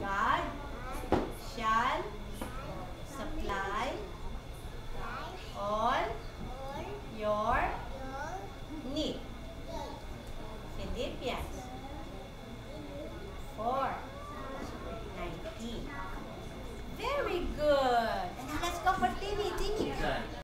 God shall supply all your need. Philippians 4 19. Very good. And let's go for TV. Thank.